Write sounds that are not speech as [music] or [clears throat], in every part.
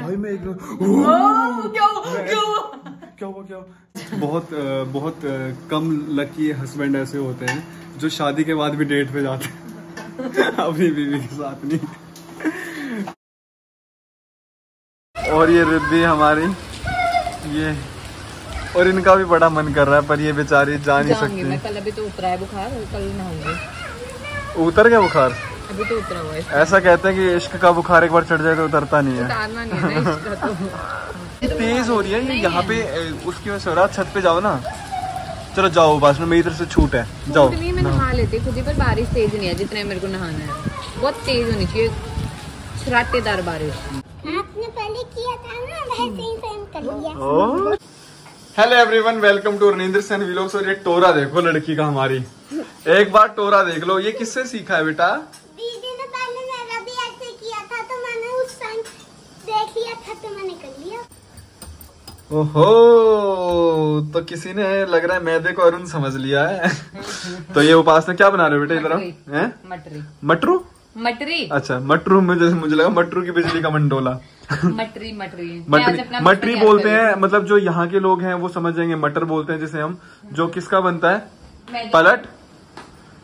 भाई मैं एक क्या हुआ क्या? हुआ क्या? हुआ क्या हुआ बहुत बहुत कम लकी हस्बैंड ऐसे होते हैं जो शादी के बाद भी डेट पे जाते हैं। अपनी बीवी के साथ नहीं। और ये रिद्धि हमारी ये और इनका भी बड़ा मन कर रहा है पर ये बेचारी जा नहीं जाऊँगी मैं कल अभी तो उतरा है बुखार कल नहाऊँगी। उतर गया बुखार? अभी तो उतरा हुआ है। ऐसा कहते हैं कि इश्क का बुखार एक बार चढ़ जाए तो उतरता नहीं है। उतारना नहीं है तो तेज हो रही है ये यहाँ पे उसकी वजह से हो रहा छत पे जाओ ना। चलो जाओ बस में मेरी तरफ़ से छूट है। जाओ। नहीं मैं नहा लेती खुद ही पर बारिश तेज नहीं है जितने मेरे को नहाना है। बहुत तेज होनी चाहिए। छराटेदार बारिश। आपने पहले किया था ना वैसे ही सेम कर लिया। Hello everyone welcome to Ranindra Sen vlogs और ये टोरा देखो लड़की का हमारी। एक बार टोरा देख लो। ये किससे सीखा है बेटा दीदी ने पहले मेरा भी ऐसे किया था तो मैंने उस टाइम देख लिया था तो मैंने कर लिया ओहो तो किसी ने लग रहा है मैदे को अरुण समझ लिया है। तो ये उपासना क्या बना रहे हो बेटा इधर मटरी। हैं? मटरी। मटरू? मटरी। अच्छा मटरू में मुझे मुझे लगा मटरू की बिजली का मंडोला। मटरी मटरी। मटरी मटरी बोलते हैं मतलब जो यहाँ के लोग हैं वो समझ जाएँगे मटर बोलते हैं जिसे हम जो किसका बनता है? पलट?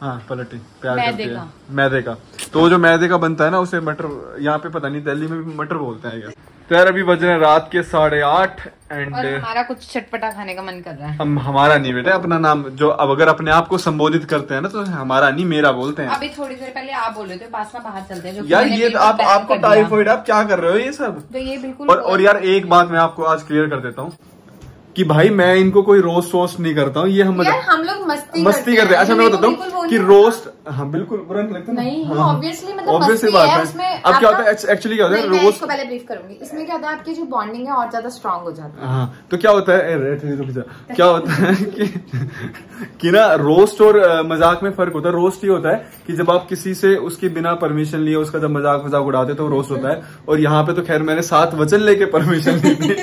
हाँ पलट प्यार मैदे करती है। मैदे का। तो जो मैदे का बनता है ना उसे मटर यहाँ पे पता नहीं दिल्ली में भी मटर बोलते हैं क्या तो यार अभी बज रहे हैं रात के साढ़े आठ एंड हमारा कुछ चटपटा खाने का मन कर रहा है। हम हमारा नहीं बेटा अपना नाम जो अब अगर अपने आप को संबोधित करते हैं ना तो हमारा नहीं मेरा बोलते हैं। अभी थोड़ी देर पहले आप बोल रहे थे पास में बाहर चलते हैं जो यार ये तो आप आपको। टाइफॉइड आप क्या कर रहे हो ये सब? तो ये बिल्कुल और यार एक बात मैं आपको आज क्लियर कर देता हूँ। कि भाई मैं इनको कोई रोस्ट वोस्ट नहीं करता हूँ ये हम यार हम लोग मस्ती मस्ती करते हैं। अच्छा मैं बताता हूँ कि रोस्ट हाँ बिल्कुल बुरा नहीं लगता नहीं। ऑब्वियसली मतलब मस्ती बात है अब क्या होता है एक्चुअली क्या होता है रोस्ट पहले ब्रीफ करूँगी। इसमें क्या होता है आपकी जो बॉन्डिंग है और ज़्यादा स्ट्रांग हो जाती है। हाँ तो क्या होता है क्या होता है [laughs] कि कि ना रोस्ट और मज़ाक में फ़र्क होता है। रोस्ट ये होता है कि जब आप किसी से उसके बिना परमिशन लिए उसका जब मज़ाक मज़ाक उड़ाते तो रोस्ट होता है। और यहाँ पे तो खैर मैंने सात वचन लेके परमिशन ली थी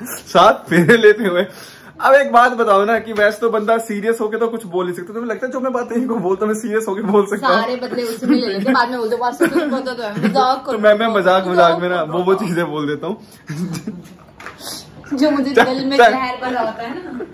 सात फेरे लेते हुए। अब एक बात बताओ ना कि वैसे तो बंदा सीरियस होके तो कुछ बोल नहीं सकता। तुम्हें लगता है जो मैं बातें इनको बोलता मैं सीरियस होके बोल सकता हूँ? सारे बदले उससे भी ले लेते बाद में बोलते पास कुछ तो मज़ाक तो मैं मैं मज़ाक मज़ाक में ना वो वो चीज़ें बोल देता हूँ। जो मुझे दिल में जहर भरा होता है ना।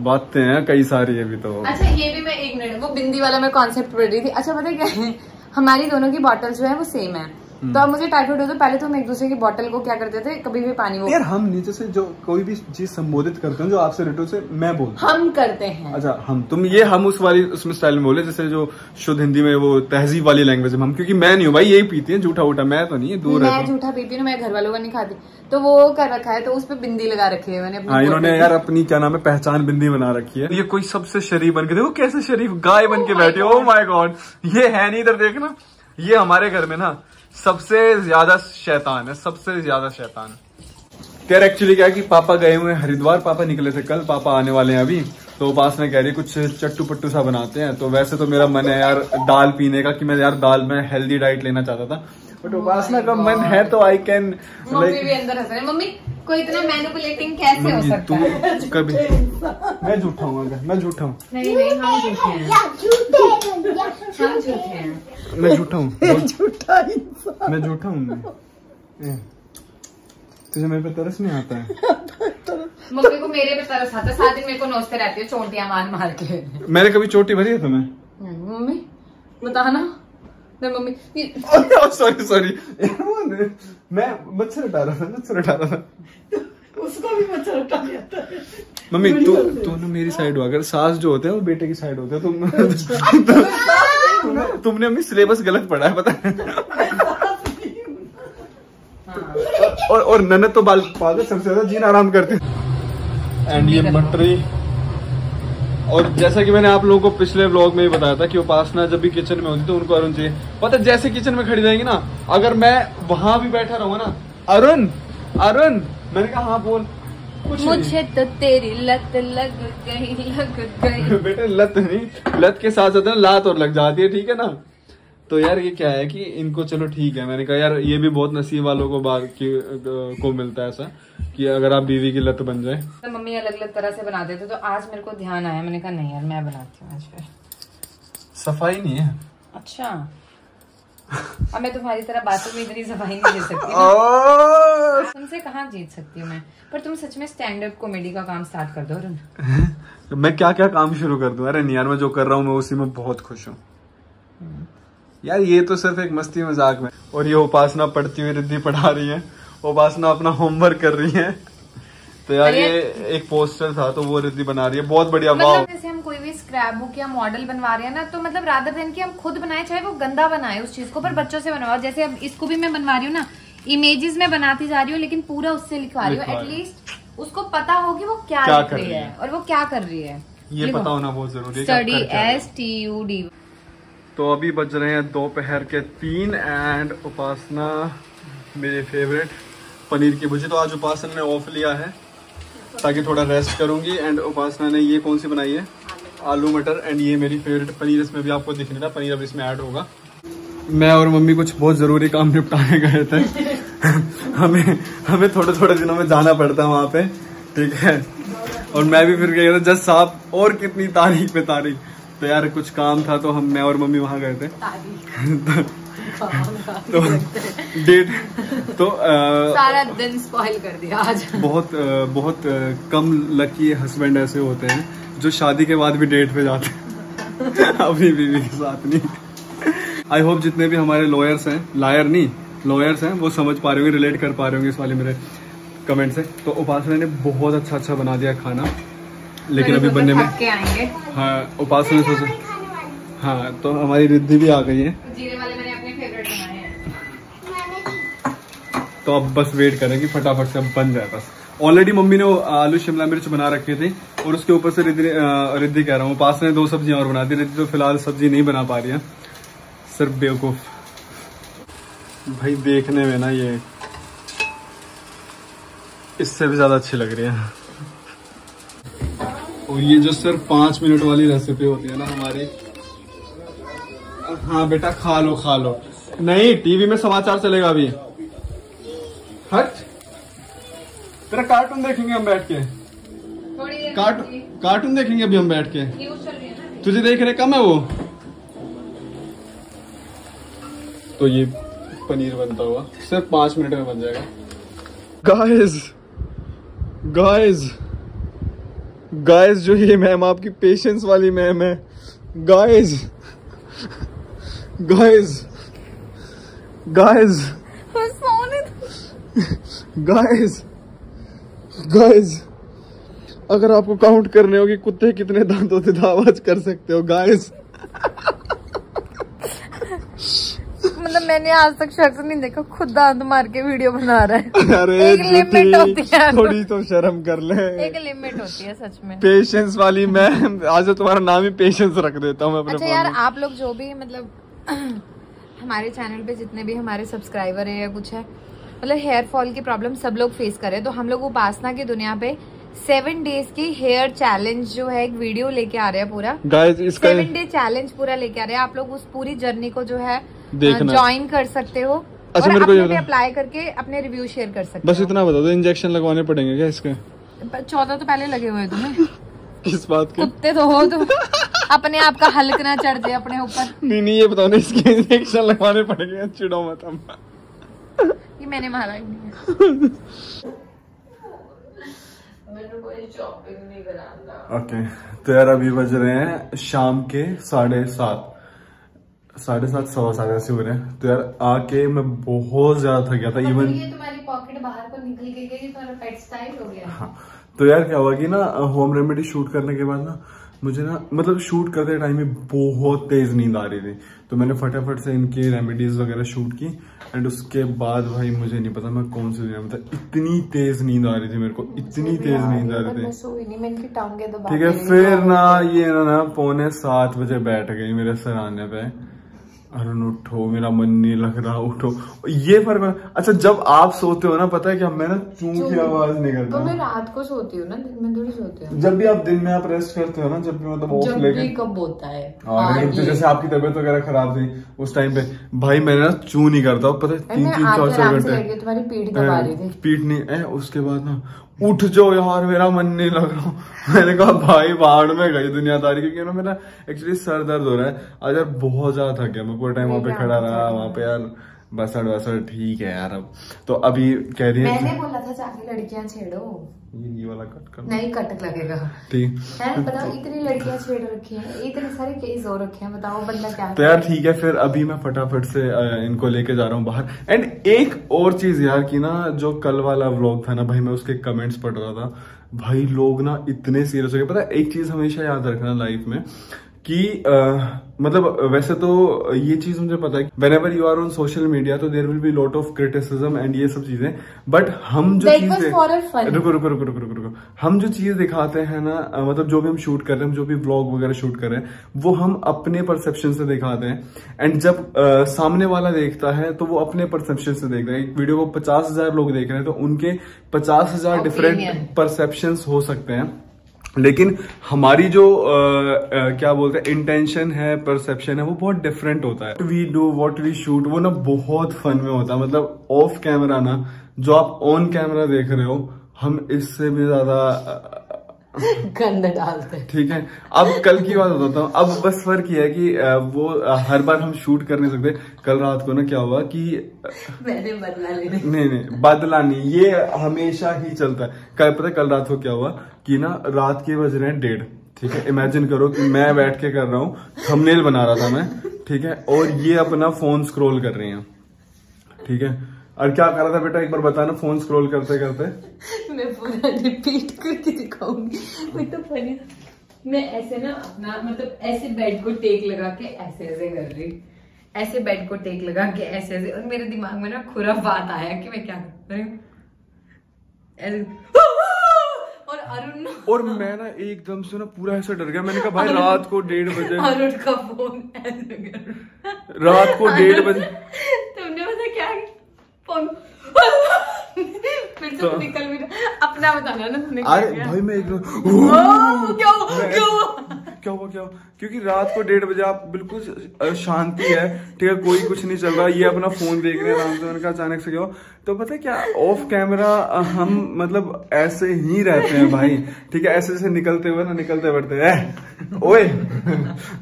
बातें हैं कई सारी अभी तो। अच्छा ये भी मैं एक मिनट वो बिंदी वाला मैं कॉन्सेप्ट पढ़ रही थी। अच्छा पता क्या है? हमारी दोनों की बॉटल जो है वो सेम है। तो अब मुझे टाइफाइड हो तो पहले तो हम एक दूसरे की बॉटल को क्या करते थे? कभी भी पानी वो यार हम नीचे से जो कोई भी चीज़ संबोधित करते हैं जो आपसे रिटो से मैं बोल हम करते हैं। अच्छा हम। तुम ये हम उस वाली उसमें स्टाइल में बोले जैसे जो शुद्ध हिंदी में वो तहजीब वाली लैंग्वेज में हम क्योंकि मैं नहीं हूँ भाई यही पीती है झूठा उठा मैं तो नहीं है दूर मैं झूठा पीती हूँ मैं घर वालों का नहीं खाती। तो वो कर रखा है तो उस पर बिंदी लगा रखी है मैंने हाँ इन्होंने यार अपनी क्या नाम है पहचान बिंदी बना रखी है। ये कोई सबसे शरीफ बन के देखो कैसे शरीफ गाय बन के बैठे ओ माई गॉड ये है नहीं इधर देखना ये हमारे घर में ना सबसे ज़्यादा शैतान है सबसे ज़्यादा शैतान। यार एक्चुअली क्या है कि पापा गए हुए हैं हरिद्वार पापा निकले थे कल पापा आने वाले हैं अभी। तो पास में कह रही है, कुछ चट्टू पट्टू सा बनाते हैं। तो वैसे तो मेरा मन है यार दाल पीने का कि मैं यार दाल में हेल्दी डाइट लेना चाहता था। बट उपासना का मन है तो आई कैन मम्मी भी अंदर हंस रहे हैं। मम्मी कोई इतना मैनिपुलेटिंग कैसे हो सकता है? तू कभी मैं झूठा हूँ मैं झूठा हूँ। नहीं नहीं हम झूठे हैं। [laughs] झूठे हम झूठे हैं। मैं झूठा हूँ [laughs] मैं झूठा हूँ मैं। तुझे मेरे पे तरस नहीं आता है? मम्मी को मेरे पे तरस आता है साथ दिन मेरे को नोचते रहती है चोटियाँ मार मार के। मैंने कभी चोटी भरी है तुम्हें? मम्मी बता ना नहीं मम्मी सॉरी सॉरी मैं मच्छर हटा रहा था मच्छर हटा रहा था। उसको भी मच्छर उठा लिया मम्मी तू तू ना मेरी साइड हो अगर सास जो होते हैं वो बेटे की साइड होते हैं तुम [laughs] तुमने तुमने अम्मी सिलेबस गलत पढ़ा है पता है। और और ननद तो बाल पागल सबसे ज़्यादा जीना आराम करते एंड ये मटरी और जैसा कि मैंने आप लोगों को पिछले ब्लॉग में ही बताया था कि उपासना जब भी किचन में होती तो उनको अरुण चाहिए। पता है, जैसे किचन में खड़ी जाएँगी ना अगर मैं वहाँ भी बैठा रहूँगा ना अरुण अरुण मैंने कहा हाँ बोल कुछ मुझे तो तेरी लत लग गई लग गई। [laughs] बेटे लत नहीं लत के साथ साथ लात और लग जाती है ठीक है ना? तो यार ये क्या है कि इनको चलो ठीक है मैंने कहा यार ये भी बहुत नसीब वालों को बात की को मिलता है ऐसा कि अगर आप बीवी की लत बन जाए। तो मम्मी अलग अलग तरह से बनाते थे तो आज मेरे को ध्यान आया मैंने कहा नहीं यार मैं बनाती हूँ आज फिर। सफ़ाई नहीं है? अच्छा। अब मैं तुम्हारी तरह बातों में इतनी सफ़ाई नहीं दे सकती। ओ! कहाँ जीत सकती हूँ मैं? पर तुम सच में स्टैंड अप कॉमेडी का काम स्टार्ट कर दो अरुण। [laughs] मैं क्या क्या काम शुरू कर दूँ? अरे नहीं यार मैं जो कर रहा हूँ मैं उसी में बहुत खुश हूँ। यार ये तो सिर्फ़ एक मस्ती मज़ाक में। और ये उपासना पढ़ती हुई रिद्धि पढ़ा रही है। उपासना अपना होमवर्क कर रही है। तो यार ये एक पोस्टर था तो वो रिद्धि बना रही है। बहुत बढ़िया मतलब जैसे हम कोई भी स्क्रैप बुक या मॉडल बनवा रहे हैं ना तो मतलब राधा देन की हम खुद बनाए चाहे वो गंदा बनाए उस चीज़ को पर बच्चों से बनवाओ। जैसे अब इसको भी मैं बनवा रही हूँ ना इमेजेस में बनाती जा रही हूँ लेकिन पूरा उससे लिखवा रही हूँ। एटलीस्ट उसको पता हो कि वो क्या, क्या लिख कर रही है। और वो क्या कर रही है। ये पता होना बहुत ज़रूरी है study. S T U D तो अभी बज रहे हैं दोपहर के तीन एंड उपासना, मेरे फेवरेट पनीर की भुजी तो आज उपासना ने ऑफ़ लिया है, ताकि थोड़ा रेस्ट करूँगी। एंड उपासना ने ये कौन सी बनाई है? आलू मटर। एंड ये मेरी फेवरेट पनीर, इसमें भी आपको दिख नहीं पनीर अब इसमें ऐड होगा। मैं और मम्मी कुछ बहुत ज़रूरी काम निपटाने गए थे। [laughs] हमें हमें थोड़े थोड़े दिनों में जाना पड़ता है वहाँ पे। ठीक है? और मैं भी फिर गया था जज साहब, और कितनी तारीख पे तारीख? तो यार कुछ काम था तो हम मैं और मम्मी वहाँ गए थे। [laughs] तो डेट तो अ, सारा दिन स्पॉइल कर दिया आज। बहुत बहुत कम लकी हस्बैंड ऐसे होते हैं जो शादी के बाद भी डेट पे जाते हैं। अपनी बीवी के साथ नहीं। आई होप जितने भी हमारे लॉयर्स हैं लायर नहीं लॉयर्स हैं वो समझ पा रहे होंगे रिलेट कर पा रहे होंगे इस वाले मेरे कमेंट से। तो उपासना ने बहुत अच्छा अच्छा बना दिया खाना। लेकिन अभी बनने में हाँ उपासना ने सोचा हाँ तो हमारी रिद्धि भी आ गई है। तो अब बस वेट करें कि फटाफट से अब बन जाए बस। ऑलरेडी मम्मी ने आलू शिमला मिर्च बना रखी थी और उसके ऊपर से रिद्धि रिद्धि कह रहा हूँ पास ने दो सब्ज़ियाँ और बना दी। रिद्धि तो फ़िलहाल सब्ज़ी नहीं बना पा रही है। सिर्फ़ बेवकूफ़। भाई देखने में ना ये इससे भी ज़्यादा अच्छी लग रही है। और ये जो सिर्फ़ पाँच मिनट वाली रेसिपी होती है ना हमारी। हाँ बेटा खा लो खा लो। नहीं टीवी में समाचार चलेगा अभी। हट। तेरा कार्टून देखेंगे हम बैठ के। कार्टून कार्टून देखेंगे अभी हम बैठ के। न्यूज़ चल रही है ना? तुझे देख रहे कम है वो? तो ये पनीर बनता हुआ। सिर्फ़ पाँच मिनट में बन जाएगा। गाइस गाइस गाइस जो ये मैम आपकी पेशेंस वाली मैम है। Guys guys guys guys guys अगर आपको काउंट करने होगी कि कुत्ते कितने दांतों से आवाज़ कर सकते हो गाइस मतलब मैंने आज तक शख्स नहीं देखा खुद दांत मार के वीडियो बना रहा है। [laughs] अरे एक limit होती है। थोड़ी तो शर्म कर ले। एक लिमिट होती है सच में। पेशेंस वाली मैं आज तो तुम्हारा नाम ही पेशेंस रख देता हूँ अपने अच्छा यार आप लोग जो भी मतलब [clears throat] हमारे चैनल पे जितने भी हमारे सब्सक्राइबर है या कुछ है मतलब हेयर फॉल की प्रॉब्लम सब लोग फेस कर रहे तो हम लोग उपासना की दुनिया पे सेवन डेज़ की हेयर चैलेंज जो है एक वीडियो लेके आ रहे हैं पूरा। गाइस इसका सेवन डे चैलेंज पूरा लेके आ रहे हैं। आप लोग उस पूरी जर्नी को जो है देखना ज्वाइन कर सकते हो। अच्छा, और मेरे को अप्लाई करके अपने रिव्यू शेयर कर सकते बस इतना बता दो इंजेक्शन लगवाने पड़ेंगे क्या इसके? चौदह तो पहले लगे हुए तुम्हें। [laughs] किस बात के? कुत्ते तो हो तुम। अपने आप का हल्क ना चढ़ जाए अपने ऊपर। नहीं नहीं ये बताओ ना इसके इंजेक्शन लगवाने पड़ेंगे चिड़ो मत हम। ये मैंने मारा ही नहीं है। ओके तो यार अभी बज रहे हैं शाम के साढ़े सात। साढ़े सात सवा सात ऐसे हो रहे हैं तो यार आके मैं बहुत ज़्यादा थक गया था इवन ये तुम्हारी पॉकेट बाहर को निकल गई तुम्हारा हो गया। हाँ। तो यार क्या हुआ कि ना होम रेमेडी शूट करने के बाद ना मुझे ना मतलब शूट करते टाइम में बहुत तेज नींद आ रही थी। तो मैंने फटाफट से इनकी रेमेडीज वगैरह शूट की एंड उसके बाद भाई मुझे नहीं पता मैं कौन सी दुनिया में था। इतनी तेज नींद आ रही थी मेरे को इतनी तेज नींद आ रही थी। ठीक है फिर ना ये ना ना पौने सात बजे बैठ गई मेरे सराहने पे। अरुण उठो मेरा मन नहीं लग रहा उठो। ये फ़र्क अच्छा जब आप सोते हो ना पता है क्या मैं ना चूं की आवाज़ नहीं करता। तो मैं रात को सोती हूँ ना दिन में थोड़ी सोती हूँ। जब भी आप दिन में आप रेस्ट करते हो ना जब भी मतलब ऑफ़ लेके। कब होता है। हाँ, हाँ, तो जैसे आपकी तबीयत वगैरह खराब थी उस टाइम पे भाई मैंने ना चू नहीं करता पता है अरे तीन तीन चार चार घंटे। तुम्हारी पीठ दबा रही थी। पीठ नहीं उसके बाद ना उठ जो यार मेरा मन नहीं लग रहा। मैंने कहा भाई बाढ़ में गई दुनियादारी क्योंकि ना मेरा एक्चुअली सर दर्द हो रहा है। आज यार बहुत ज़्यादा थक गया मैं पूरे टाइम वहाँ पे खड़ा रहा वहाँ पे यार बसड़ वसड़ ठीक है यार अब। तो अभी कह रही मैंने है बोला था जाके लड़कियाँ छेड़ो। ये ये वाला कट कर नहीं कटक लगेगा। ठीक। है बताओ इतनी लड़कियाँ छेड़ रखी हैं इतने सारे केस हो रखे हैं बताओ बंदा क्या तो यार ठीक है फिर अभी मैं फटाफट से इनको लेके जा रहा हूँ बाहर। एंड एक और चीज़ यार कि ना जो कल वाला व्लॉग था ना भाई मैं उसके कमेंट्स पढ़ रहा था। भाई लोग ना इतने सीरियस हो गए। पता है एक चीज़ हमेशा याद रखना लाइफ में कि अ, मतलब वैसे तो ये चीज़ मुझे पता है whenever you are on social media तो there will be lot of criticism and ये सब चीज़ें। बट हम जो चीज़ें. रुको रुको रुको रुको रुको रुको। हम जो चीज़ दिखाते हैं ना मतलब जो भी हम शूट कर रहे हैं जो भी ब्लॉग वगैरह शूट कर रहे हैं वो हम अपने परसेप्शन से दिखाते हैं। एंड जब अ, सामने वाला देखता है तो वो अपने परसेप्शन से देखता है। एक वीडियो को पचास हज़ार लोग देख रहे हैं तो उनके पचास हज़ार डिफरेंट परसेप्शन हो सकते हैं। लेकिन हमारी जो आ, आ, क्या बोलते हैं इंटेंशन है परसेप्शन है वो बहुत डिफरेंट होता है। We do what we shoot वो ना बहुत फन में होता है। मतलब ऑफ़ कैमरा ना जो आप ऑन कैमरा देख रहे हो हम इससे भी ज़्यादा [laughs] गंद डालते हैं। ठीक है। अब कल की बात बताता हूँ। अब बस फ़र्क ये है कि वो हर बार हम शूट कर नहीं सकते। कल रात को ना क्या हुआ कि मैंने बदला लेने। नहीं नहीं बदला नहीं ये हमेशा ही चलता है। कल पता है कल रात को क्या हुआ कि ना रात के बज रहे हैं डेढ़ ठीक है? इमेजिन करो कि मैं बैठ के कर रहा हूँ थंबनेल बना रहा था मैं ठीक है? और ये अपना फ़ोन स्क्रोल कर रही हैं ठीक है? और क्या कर रहा था बेटा? एक बार बताना फ़ोन स्क्रॉल करते करते। मैं पूरा रिपीट करके दिखाऊँगी। मैं तो फनी मैं ऐसे ना अपना मतलब ऐसे बेड को टेक लगा के ऐसे ऐसे कर रही। ऐसे बेड को टेक लगा के ऐसे ऐसे। और मेरे दिमाग में ना खुरा बात आया कि मैं क्या कर रही ऐसे और अरुण और मैं ना एकदम से ना पूरा ऐसा डर गया। मैंने कहा भाई रात को डेढ़ बजे अरुण का फ़ोन ऐसे कर रात को डेढ़ बजे तुमने पता क्या किया? फ़ोन फिर से तो- निकल भी रहा- अपना बताना ना अरे भाई मैं एकदम ओ, क्या हुआ? क्या हुआ? क्या हुआ क्या हुआ? क्योंकि रात को डेढ़ बजे आप बिल्कुल शांति है ठीक है? कोई कुछ नहीं चल रहा ये अपना फ़ोन देख रहे हैं आराम से। मैंने कहा अचानक से क्या हुआ? तो पता है क्या ऑफ़ कैमरा हम मतलब ऐसे ही रहते हैं भाई ठीक है ऐसे जैसे निकलते हुए ना निकलते बढ़ते हैं। ओए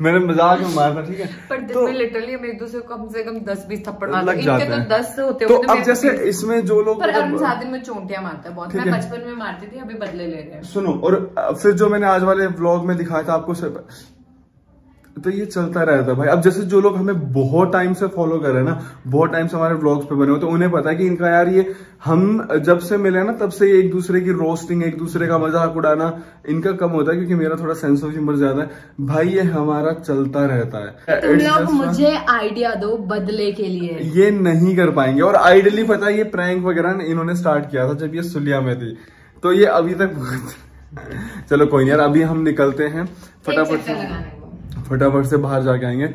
मैंने मज़ाक में मारना ठीक है? पर तो में लिटरली हम एक दूसरे को कम से कम दस बीस थप्पड़ मारते लग हैं। जाते इनके तो दस होते तो अब जैसे इसमें जो लोग पर अरुण मतलब- दिन में चोटियाँ मारता है बहुत। मैं बचपन में मारती थी अभी बदले ले रहे हैं। सुनो और फिर जो मैंने आज वाले ब्लॉग में दिखाया था आपको तो ये चलता रहता है भाई। अब जैसे जो लोग हमें बहुत टाइम से फॉलो कर रहे हैं ना बहुत टाइम से हमारे व्लॉग्स पे बने हो तो उन्हें पता है कि इनका यार ये हम जब से मिले ना तब से ये एक दूसरे की रोस्टिंग एक दूसरे का मज़ाक उड़ाना इनका कम होता है क्योंकि मेरा थोड़ा सेंस ऑफ़ ह्यूमर ज़्यादा है। भाई ये हमारा चलता रहता है। तुम लोग मुझे आइडिया दो बदले के लिए। ये नहीं कर पाएँगे। और आइडली पता है ये प्रैंक वगैरह इन्होंने स्टार्ट किया था जब ये सुलिया में थी। तो ये अभी तक [laughs] चलो कोई नहीं यार अभी हम निकलते हैं। फटाफट से। फटाफट से बाहर जाके आएँगे।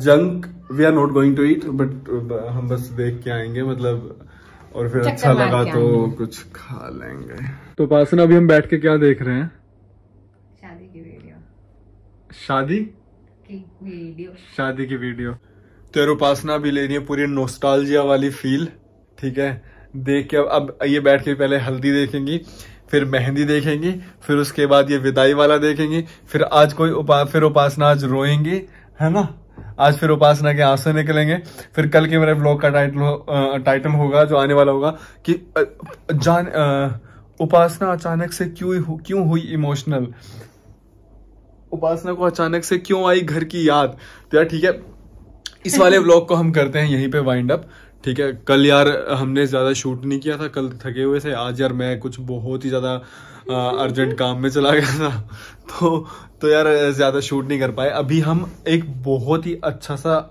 Junk we are not going to eat but हम बस देख के आएँगे मतलब और फिर अच्छा लगा तो कुछ खा लेंगे। तो पासन अभी हम बैठ के क्या देख रहे हैं? शादी की वीडियो। शादी? की वीडियो। शादी की वीडियो। तेरे उपासना भी ले रही है पूरी नोस्टालजिया वाली फील ठीक है? देख के अब अब ये बैठ के पहले हल्दी देखेंगी। फिर मेहंदी देखेंगी फिर उसके बाद ये विदाई वाला देखेंगी फिर आज कोई उपा, फिर उपासना आज रोएँगे है ना? आज फिर उपासना के आँसू निकलेंगे। फिर कल के मेरे ब्लॉग का टाइटल हो, टाइटल होगा जो आने वाला होगा कि जान उपासना अचानक से क्यों क्यों हुई इमोशनल उपासना को अचानक से क्यों आई घर की याद? तो यार ठीक है इस वाले [laughs] व्लॉग को हम करते हैं यहीं पे वाइंड अप ठीक है कल यार हमने ज़्यादा शूट नहीं किया था कल थके हुए थे आज यार मैं कुछ बहुत ही ज़्यादा अर्जेंट काम में चला गया था। [laughs] तो तो यार ज़्यादा शूट नहीं कर पाए। अभी हम एक बहुत ही अच्छा सा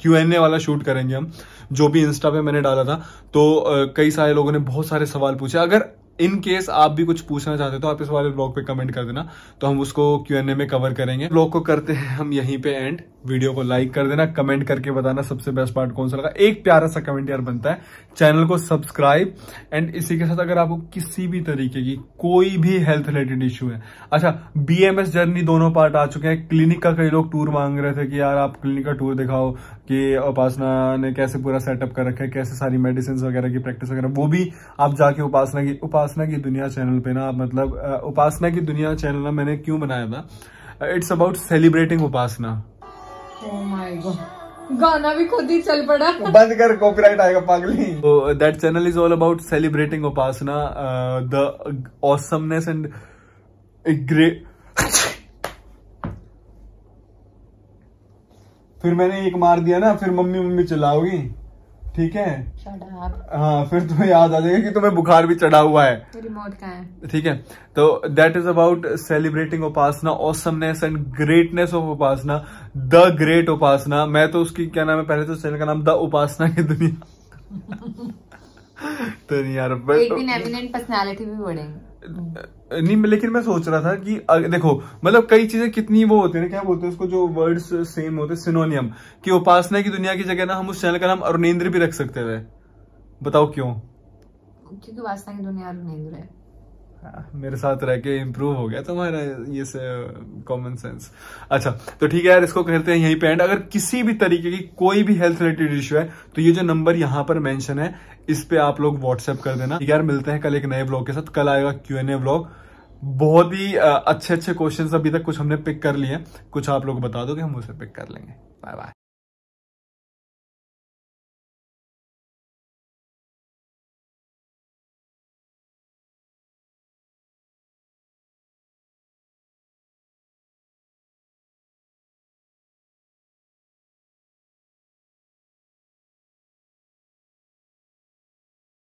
क्यू एन ए वाला शूट करेंगे हम जो भी इंस्टा पे मैंने डाला था। तो आ, कई सारे लोगों ने बहुत सारे सवाल पूछे। अगर इन केस आप भी कुछ पूछना चाहते हो तो आप इस वाले ब्लॉग पे कमेंट कर देना। तो हम उसको क्यू एन ए में कवर करेंगे। ब्लॉग को करते हैं हम यहीं पे एंड वीडियो को लाइक कर देना कमेंट करके बताना सबसे बेस्ट पार्ट कौन सा लगा। एक प्यारा सा कमेंट यार बनता है। चैनल को सब्सक्राइब एंड इसी के साथ अगर आपको किसी भी तरीके की कोई भी हेल्थ रिलेटेड इश्यू है। अच्छा बीएमएस जर्नी दोनों पार्ट आ चुके हैं। क्लिनिक का कई लोग टूर मांग रहे थे कि यार आप क्लिनिक का टूर दिखाओ। कि उपासना ने कैसे पूरा सेटअप कर रखा है कैसे सारी मेडिसिन वगैरह की प्रैक्टिस वगैरह वो भी आप जाके उपासना की उपासना की दुनिया चैनल पे ना आप मतलब उपासना की दुनिया चैनल ना मैंने क्यों बनाया था it's about celebrating Upasana. Oh. गाना भी खुद ही चल पड़ा। बंद कर कॉपीराइट आएगा पागली। तो that channel is all about celebrating Upasana the awesomeness and great फिर मैंने एक मार दिया ना फिर मम्मी मम्मी चिल्लाओगी। ठीक है? हाँ फिर तुम्हें याद आ जाएगा कि तुम्हें बुखार भी चढ़ा हुआ है। रिमोट कहाँ है। ठीक है? तो that is about celebrating Upasana awesomeness and greatness of Upasana the great Upasana. मैं तो उसकी क्या नाम है पहले तो चैनल का नाम द उपासना की दुनिया। [laughs] तो नहीं यार एक दिन एमिनेंट पर्सनालिटी भी बढ़ेंगे। नहीं लेकिन मैं सोच रहा था कि देखो मतलब कई चीज़ें कितनी वो होती है ना क्या बोलते हैं उसको जो वर्ड्स सेम होते हैं सिनोनियम कि उपासना की दुनिया की जगह ना हम उस चैनल का नाम अरुणेंद्र भी रख सकते थे बताओ क्यों? क्योंकि वासना की दुनिया अरुणेंद्र हाँ, मेरे साथ रह के इम्प्रूव हो गया तुम्हारा ये से कॉमन सेंस अच्छा तो ठीक है यार, इसको करते हैं यहीं पे एंड अगर किसी भी तरीके की कोई भी हेल्थ रिलेटेड इश्यू है तो ये जो नंबर यहाँ पर मेंशन है, इस पे आप लोग व्हाट्सएप कर देना। यार, मिलते हैं कल एक नए ब्लॉग के साथ। कल आएगा क्यू एन ए ब्लॉग बहुत ही अच्छे अच्छे क्वेश्चन अभी तक कुछ हमने पिक कर लिए कुछ आप लोग बता दो कि हम उसे पिक कर लेंगे। Bye bye